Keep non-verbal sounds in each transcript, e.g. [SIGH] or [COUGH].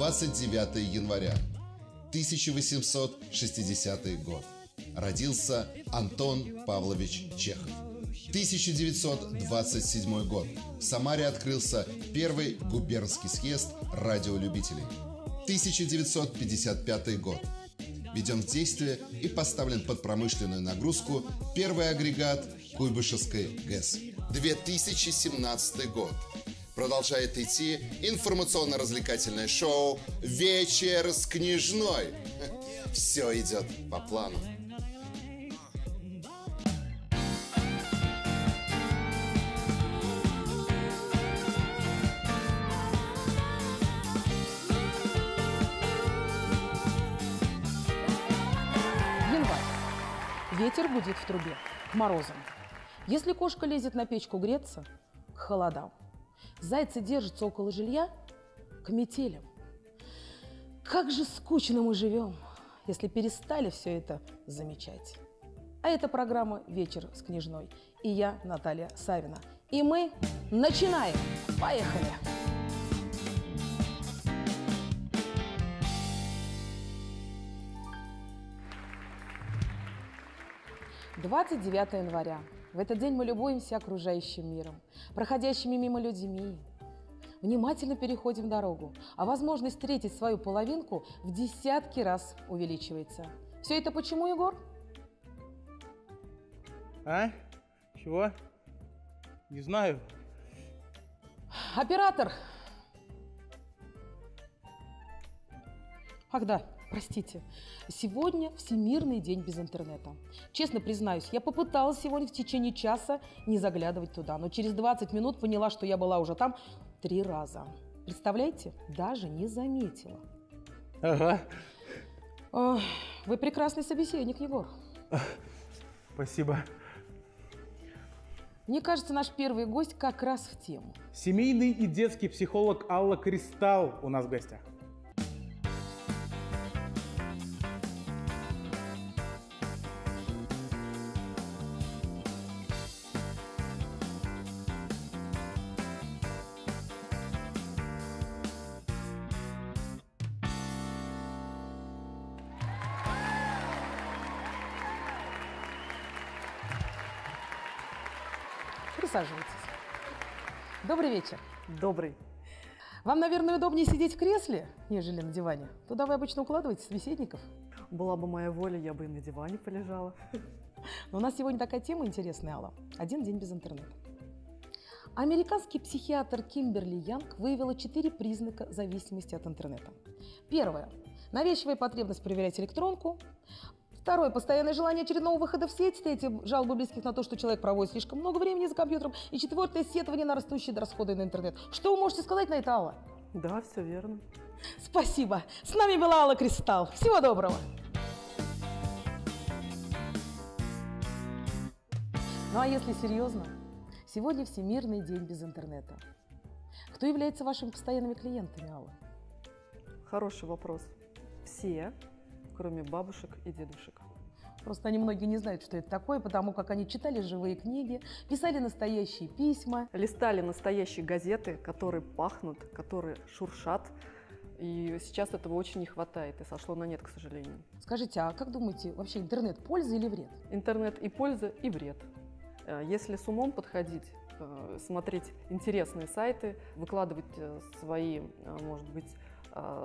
29 января 1860 год. Родился Антон Павлович Чехов. 1927 год. В Самаре открылся первый губернский съезд радиолюбителей. 1955 год. Введен в действие и поставлен под промышленную нагрузку первый агрегат Куйбышевской ГЭС. 2017 год. Продолжает идти информационно-развлекательное шоу «Вечер с княжной». [LAUGHS] Все идет по плану. Ветер гудит в трубе. К морозам. Если кошка лезет на печку греться, к холодам. Зайцы держатся около жилья, к метелям. Как же скучно мы живем, если перестали все это замечать. А это программа «Вечер с княжной». И я, Наталья Савина. И мы начинаем. Поехали! 29 января. В этот день мы любуемся окружающим миром, проходящими мимо людьми. Внимательно переходим дорогу, а возможность встретить свою половинку в десятки раз увеличивается. Все это почему, Егор? А? Чего? Не знаю. Оператор! Ах да, простите. Сегодня Всемирный день без интернета. Честно признаюсь, я попыталась сегодня в течение часа не заглядывать туда, но через 20 минут поняла, что я была уже там три раза. Представляете? Даже не заметила. Ага. Ох, вы прекрасный собеседник, Егор. Спасибо. Мне кажется, наш первый гость как раз в тему. Семейный и детский психолог Алла Кристалл у нас в гостях. Присаживайтесь. Добрый вечер. Добрый. Вам, наверное, удобнее сидеть в кресле, нежели на диване. Туда вы обычно укладываете собеседников. Была бы моя воля, я бы и на диване полежала. Но у нас сегодня такая тема интересная, Алла. Один день без интернета. Американский психиатр Кимберли Янг выявила четыре признака зависимости от интернета. Первое. Навязчивая потребность проверять электронку. Второе. Постоянное желание очередного выхода в сеть. Третье. Жалобы близких на то, что человек проводит слишком много времени за компьютером. И четвертое. Сетование на растущие расходы на интернет. Что вы можете сказать на это, Алла? Да, все верно. Спасибо. С нами была Алла Кристалл. Всего доброго. Ну а если серьезно, сегодня Всемирный день без интернета. Кто является вашими постоянными клиентами, Алла? Хороший вопрос. Все, кроме бабушек и дедушек. Просто они многие не знают, что это такое, потому как они читали живые книги, писали настоящие письма. Листали настоящие газеты, которые пахнут, которые шуршат. И сейчас этого очень не хватает, и сошло на нет, к сожалению. Скажите, а как думаете, вообще интернет польза или вред? Интернет и польза, и вред. Э, Если с умом подходить, э, смотреть интересные сайты, выкладывать э, свои, может быть,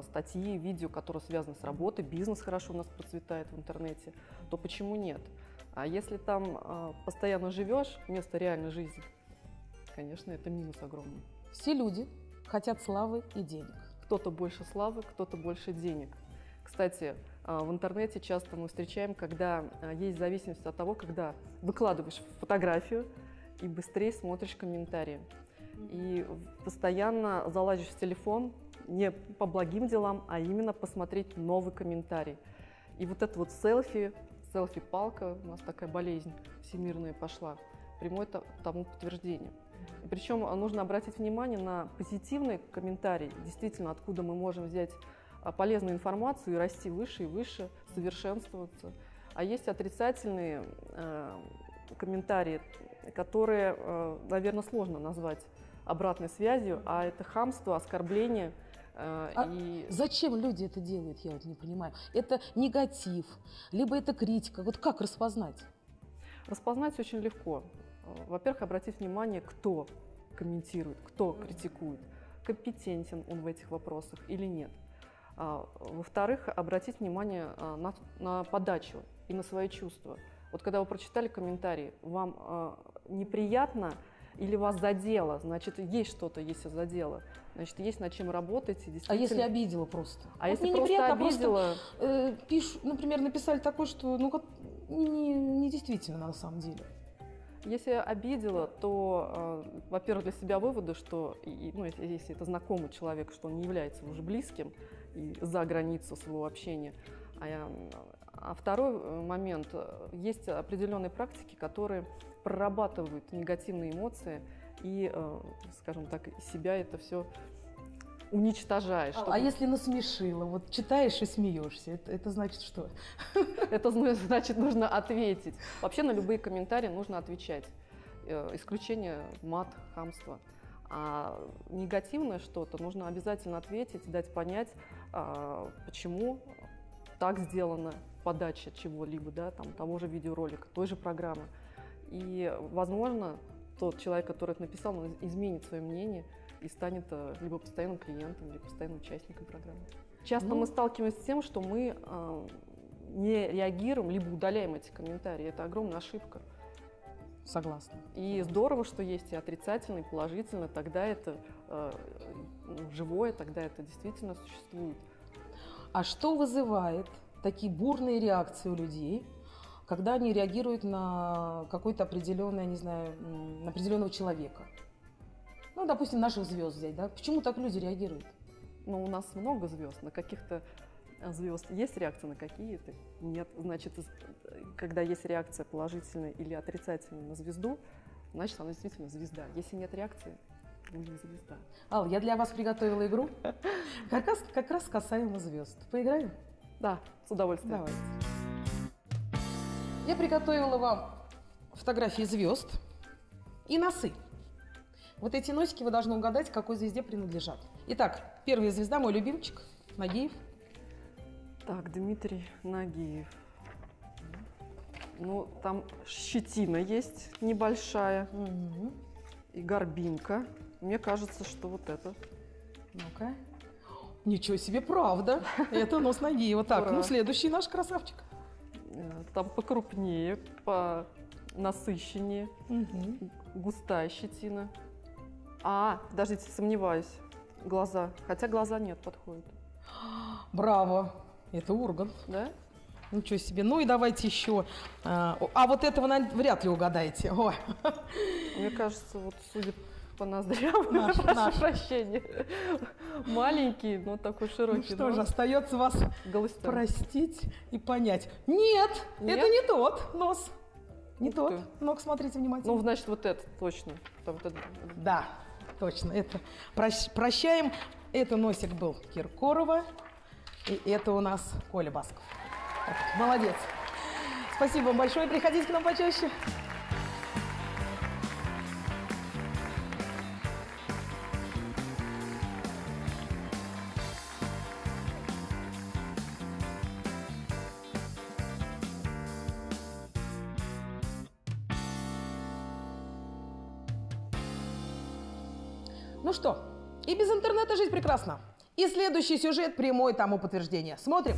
статьи, видео, которые связаны с работой, бизнес хорошо у нас процветает в интернете, то почему нет? А если там э, постоянно живешь вместо реальной жизни, конечно, это минус огромный. Все люди хотят славы и денег. Кто-то больше славы, кто-то больше денег. Кстати, а, в интернете часто мы встречаем, когда а, есть зависимость от того, когда выкладываешь фотографию и быстрее смотришь комментарии. И постоянно залазишь в телефон не по благим делам, а именно посмотреть новый комментарий. И вот это вот селфи, селфи-палка, у нас такая болезнь всемирная пошла, прямое то- тому подтверждение. Причем а, нужно обратить внимание на позитивный комментарий, действительно, откуда мы можем взять а, полезную информацию и расти выше и выше, совершенствоваться. А есть отрицательные э, комментарии, которые, наверное, сложно назвать обратной связью, а это хамство, оскорбление, Э, А и Зачем люди это делают, я вот не понимаю. Это негатив, либо это критика. Вот как распознать? распознать очень легко. Э, Во-первых, обратить внимание, кто комментирует, кто критикует, компетентен он в этих вопросах или нет. А, Во-вторых, обратить внимание а, на, на подачу и на свои чувства. Вот когда вы прочитали комментарий, вам неприятно или вас задело, значит, есть что-то, если задело, значит, есть над чем работать. и А действительно- если обидела просто? А Вот если просто неприятно, просто, обидела, э, пиш- например, написали такое, что ну как не, не- действительно на самом деле. Если обидела, то, э, во-первых, для себя выводы, что, и- ну, если, если это знакомый человек, что он не является уже близким и за границу своего общения. А, я- а второй э, момент, есть определенные практики, которые прорабатывают негативные эмоции и, э, скажем так, себя это все уничтожаешь. А, чтобы- а если насмешила, вот читаешь и смеешься, это, это значит что? Это зна- значит, нужно ответить. Вообще на любые комментарии нужно отвечать. Э, Исключение мат, хамство. А негативное что-то нужно обязательно ответить, дать понять, а, почему так сделана подача чего-либо, да, там, того же видеоролика, той же программы. И, возможно, тот человек, который это написал, он изменит свое мнение и станет э, либо постоянным клиентом, либо постоянным участником программы. Часто Ну. мы сталкиваемся с тем, что мы э, не реагируем, либо удаляем эти комментарии. Это огромная ошибка. Согласна. И здорово, что есть и отрицательно, и положительно. Тогда это э, ну, живое, тогда это действительно существует. А что вызывает такие бурные реакции у людей, когда они реагируют на какой-то определенный, не знаю, на определенного человека? Ну, допустим, наших звезд взять, да? Почему так люди реагируют? Но у нас много звезд, на каких-то э, звезд есть реакция, на какие-то нет. Значит, э, когда есть реакция положительная или отрицательная на звезду, значит, она действительно звезда. Если нет реакции, ну, не звезда. Ал, я для вас приготовила игру, [LAUGHS] как раз, как раз касаемо звезд. Поиграем? Да, с удовольствием. Давайте. Я приготовила вам фотографии звезд и носы. Вот эти носики вы должны угадать, какой звезде принадлежат. Итак, первая звезда, мой любимчик, Нагиев. Так, Дмитрий Нагиев. Ну, там щетина есть небольшая Мгм. и горбинка. Мне кажется, что вот это. Ну-ка. Ничего себе, правда. [LAUGHS] Это нос Нагиева. Так, ну следующий наш красавчик. Э, Там покрупнее, по насыщеннее, Мгм. густая щетина. А, подождите, сомневаюсь. Глаза. Хотя глаза нет, подходят. [GASPS] Браво. Это Ургант. Да? Ничего себе. Ну и давайте еще. А, о, а вот этого наверное, вряд ли угадаете. Ой. Мне кажется, вот судя по ноздрям, Наш, наш. прощения, маленький, но такой Ну широкий что же, нос. остается вас Галустян. простить и понять. Нет, Нет? это не тот нос. Не Ух тот. ты. Ну-ка, смотрите внимательно. Ну, значит, вот это точно. Там вот это- Да, точно. Это прощ- прощаем. Это носик был Киркорова. И это у нас Коля Басков. Так, молодец. Спасибо вам большое. Приходите к нам почаще. Ну что, и без интернета жить прекрасно. И следующий сюжет прямой тому подтверждение. Смотрим.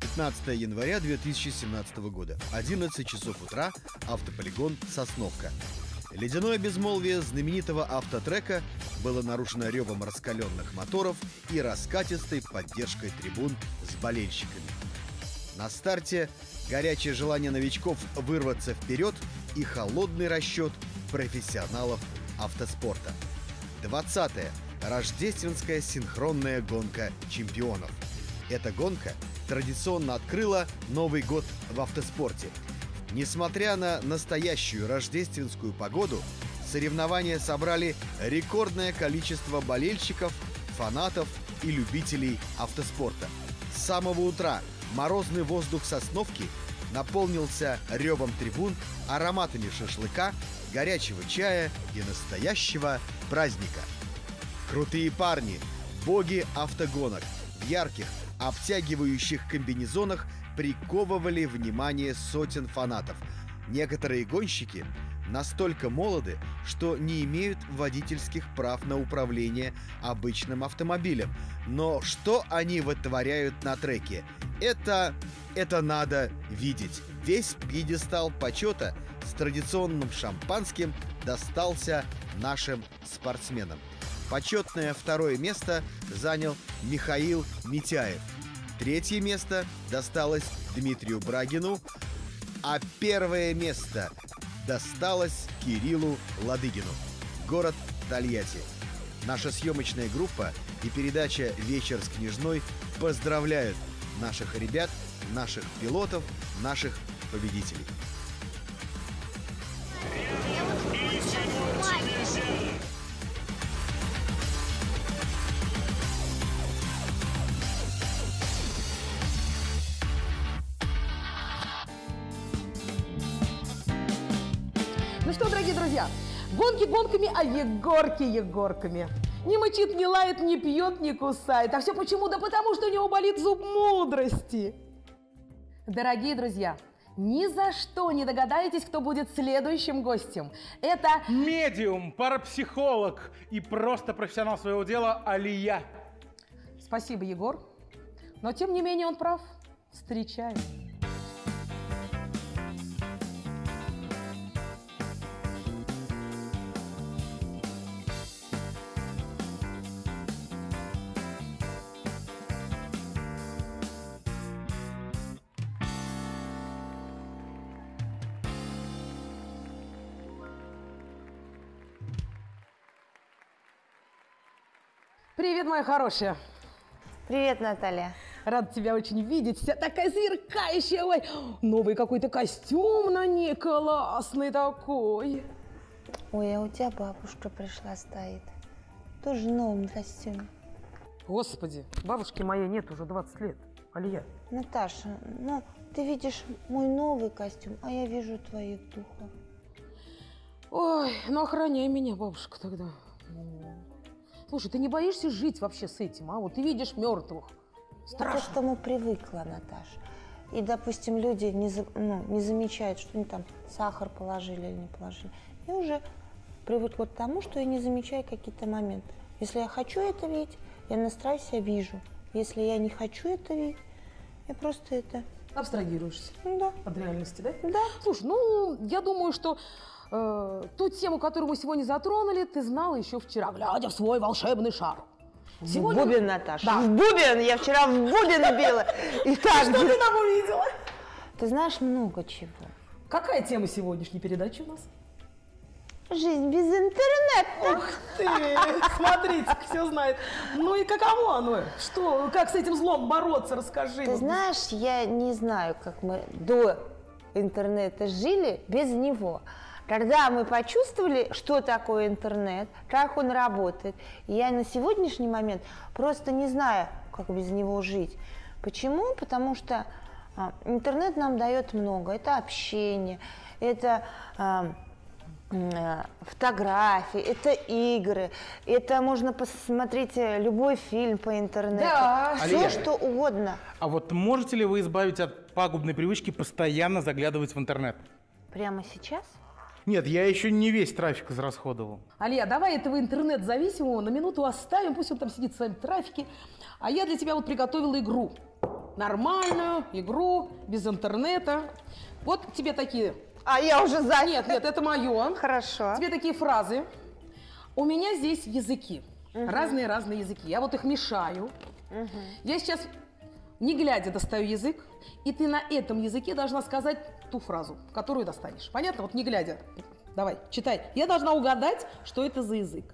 Пятнадцатое 15 января 2017 года, 11 часов утра, автополигон «Сосновка». Ледяное безмолвие знаменитого автотрека было нарушено ревом раскаленных моторов и раскатистой поддержкой трибун с болельщиками. На старте горячее желание новичков вырваться вперед и холодный расчет профессионалов автоспорта. 20-я рождественская синхронная гонка чемпионов. Эта гонка традиционно открыла Новый год в автоспорте. Несмотря на настоящую рождественскую погоду, соревнования собрали рекордное количество болельщиков, фанатов и любителей автоспорта. С самого утра морозный воздух Сосновки наполнился ревом трибун, ароматами шашлыка, горячего чая и настоящего праздника. Крутые парни, боги автогонок в ярких, обтягивающих комбинезонах приковывали внимание сотен фанатов. Некоторые гонщики настолько молоды, что не имеют водительских прав на управление обычным автомобилем. Но что они вытворяют на треке? Это... это надо видеть. Весь пьедестал почета с традиционным шампанским достался нашим спортсменам. Почетное второе место занял Михаил Митяев. Третье место досталось Дмитрию Брагину, а первое место досталось Кириллу Ладыгину. Город Тольятти. Наша съемочная группа и передача «Вечер с княжной» поздравляют наших ребят, наших пилотов, наших победителей. Егорки Егорками. Не мычит, не лает, не пьет, не кусает. А все почему? Да потому что у него болит зуб мудрости. Дорогие друзья, ни за что не догадаетесь, кто будет следующим гостем. Это Медиум, парапсихолог и просто профессионал своего дела Алия. Спасибо, Егор. Но тем не менее он прав. Встречаем. Моя хорошая. Привет, Наталья. Рад тебя очень видеть. Вся такая сверкающая. Ой, новый какой-то костюм на ней классный такой. Ой, а у тебя бабушка пришла, стоит. Тоже в новом костюме. Господи, бабушки моей нет уже 20 лет. Алия. Наташа, ну, ты видишь мой новый костюм, а я вижу твоих духов. Ой, ну охраняй меня, бабушка, тогда. Слушай, ты не боишься жить вообще с этим, а? Вот ты видишь мертвых. Я к этому привыкла, Наташа. И, допустим, люди не, за- ну, не замечают, что они там сахар положили или не положили. Я уже привыкла к тому, что я не замечаю какие-то моменты. Если я хочу это видеть, я настраиваюсь, я вижу. Если я не хочу это видеть, я просто это... Абстрагируешься да, от реальности, да? да. Слушай, ну, я думаю, что э, ту тему, которую мы сегодня затронули, ты знала еще вчера, глядя в свой волшебный шар. В бубен, Наташа, Да. в бубен! Я вчера в бубен била. [LAUGHS] И так Что ты там увидела? Ты знаешь много чего. Какая тема сегодняшней передачи у нас? Жизнь без интернета. Ух ты! Смотрите, все знает. Ну и каково оно? Что, как с этим злом бороться, расскажи. Ты Вот. знаешь, я не знаю, как мы до интернета жили без него. Когда мы почувствовали, что такое интернет, как он работает, я на сегодняшний момент просто не знаю, как без него жить. Почему? Потому что а, интернет нам дает много. Это общение, это а, э, фотографии, это игры, это можно посмотреть э, любой фильм по интернету. Да. Все, Алия. что угодно. А вот можете ли вы избавить от пагубной привычки постоянно заглядывать в интернет? Прямо сейчас? Нет, я еще не весь трафик израсходовал. Алия, давай этого интернет-зависимого на минуту оставим, пусть он там сидит в своем трафике. А я для тебя вот приготовила игру. Нормальную игру, без интернета. Вот тебе такие... А я уже за... Нет, нет, это мое. Хорошо. Тебе такие фразы. У меня здесь языки. Разные-разные языки. Я вот их мешаю. Я сейчас, не глядя, достаю язык, и ты на этом языке должна сказать ту фразу, которую достанешь. Понятно? Вот не глядя. Давай, читай. Я должна угадать, что это за язык.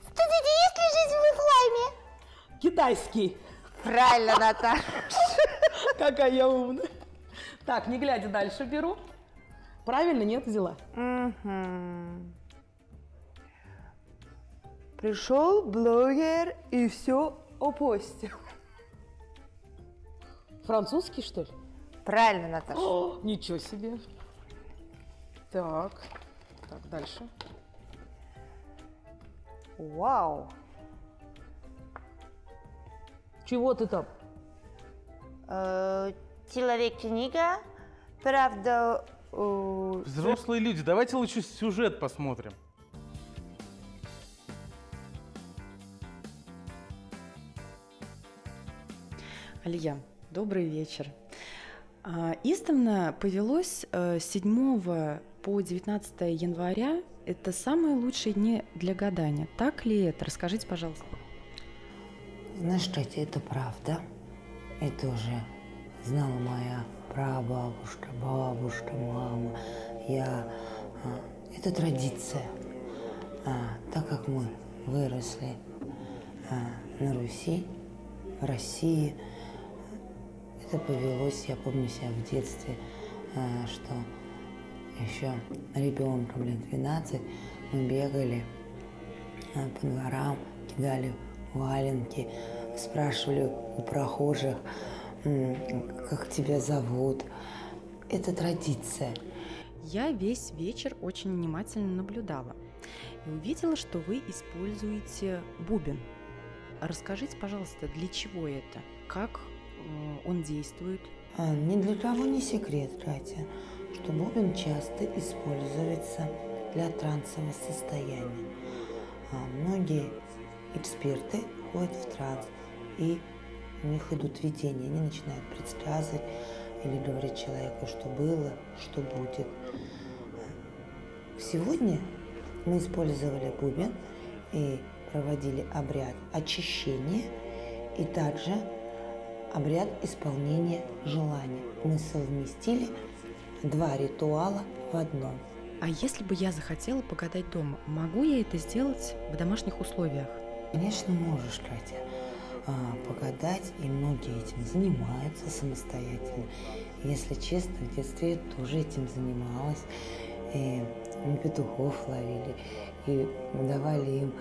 Скажите, есть ли жизнь в исламе? Китайский. Правильно, Наташа. [LAUGHS] Какая я умная. Так, не глядя дальше беру. Правильно, нет, взяла? Пришел блогер и все опостил. Французский, что ли? Правильно, Наташа. О, ничего себе. Так, так, дальше. Вау. Чего ты там? Э, Человек-книга. Правда, э, Взрослые люди, давайте лучше сюжет посмотрим. Алия, добрый вечер. А, Издавна повелось э, с 7 по 19 января. Это самые лучшие дни для гадания. Так ли это? Расскажите, пожалуйста. Знаешь, Катя, это правда. Это уже знала моя прабабушка, бабушка, мама. Я... а, Это традиция. А, Так как мы выросли на Руси, в России, это повелось, я помню себя в детстве, а, что еще ребенком лет 12 мы бегали а, по дворам, кидали валенки, спрашивали у прохожих, как тебя зовут. Это традиция. Я весь вечер очень внимательно наблюдала и увидела, что вы используете бубен. Расскажите, пожалуйста, для чего это? Как э, он действует? А, Ни для кого не секрет, Катя, что бубен часто используется для трансового состояния. А, Многие эксперты ходят в транс, и у них идут видения, они начинают предсказывать или говорить человеку, что было, что будет. Сегодня мы использовали бубен и проводили обряд очищения и также обряд исполнения желания. Мы совместили два ритуала в одном. А если бы я захотела погадать дома, могу я это сделать в домашних условиях? Конечно, можешь, Катя, а, погадать, и многие этим занимаются самостоятельно. Если честно, в детстве я тоже этим занималась. И мы петухов ловили, и давали им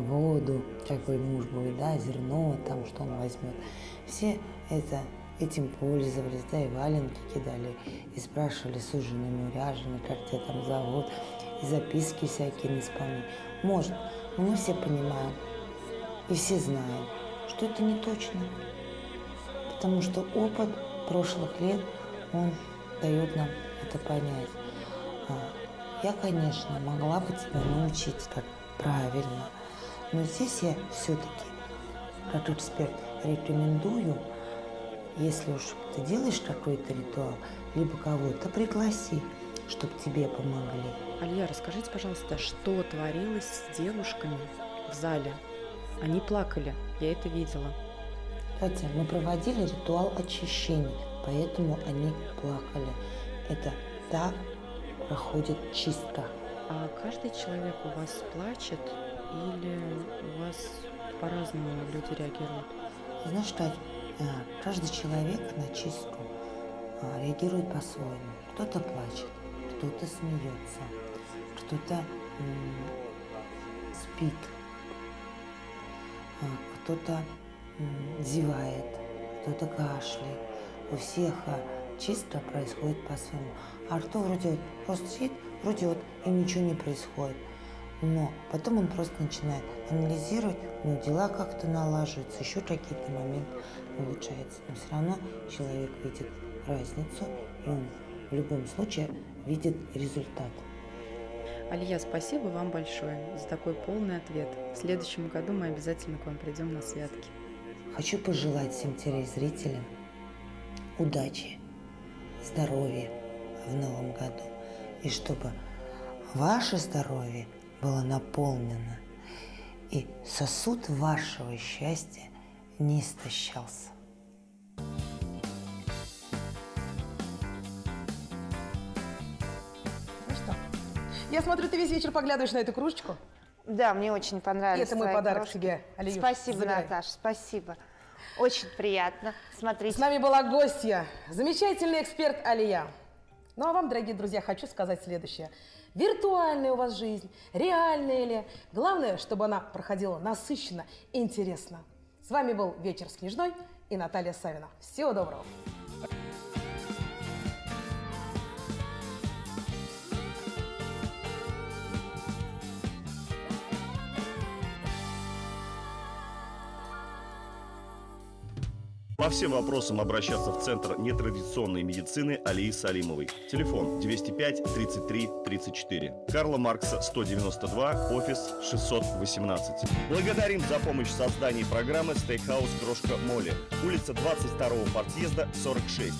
воду, какой муж будет, да, зерно, там, что он возьмет. Все это, этим пользовались, да, и валенки кидали, и спрашивали сужеными, уряжены, как тебя там зовут, и записки всякие на исполнение. Можно, но мы все понимаем, и все знаем, что это не точно. Потому что опыт прошлых лет, он дает нам это понять. А, Я, конечно, могла бы тебя научить, как правильно, но здесь я все-таки, как эксперт, рекомендую, если уж ты делаешь какой-то ритуал, либо кого-то пригласи, чтобы тебе помогли. Алия, расскажите, пожалуйста, что творилось с девушками в зале? Они плакали, я это видела. Катя, мы проводили ритуал очищения, поэтому они плакали. Это так проходит чистка. А каждый человек у вас плачет или у вас по-разному люди реагируют? Знаешь, Кать, э, каждый человек на чистку э, реагирует по-своему. Кто-то плачет, кто-то смеется, кто-то спит, а, кто-то зевает, кто-то кашляет. У всех а, чистка происходит по-своему. А кто вроде вот просто сидит, вроде вот и ничего не происходит. Но потом он просто начинает анализировать, ну, дела как-то налаживаются, еще какие-то моменты улучшаются. Но все равно человек видит разницу, и он в любом случае видит результат. Алия, спасибо вам большое за такой полный ответ. В следующем году мы обязательно к вам придем на святки. Хочу пожелать всем телезрителям удачи, здоровья в новом году. И чтобы ваше здоровье было наполнено, и сосуд вашего счастья не истощался. Ну что? Я смотрю, ты весь вечер поглядываешь на эту кружечку. Да, мне очень понравилось. Это мой подарок крошки. тебе, Алиюш, Спасибо, забирай. Наташа, спасибо. Очень приятно. Смотрите. С нами была гостья, замечательный эксперт Алия. Ну а вам, дорогие друзья, хочу сказать следующее. Виртуальная у вас жизнь, реальная ли? Главное, чтобы она проходила насыщенно, интересно. С вами был «Вечер с княжной» и Наталья Савина. Всего доброго! По всем вопросам обращаться в Центр нетрадиционной медицины Алии Салимовой. Телефон 205 33 34. Карла Маркса 192, офис 618. Благодарим за помощь в создании программы «Стейкхаус Крошка Молли». Улица 22 подъезда 46.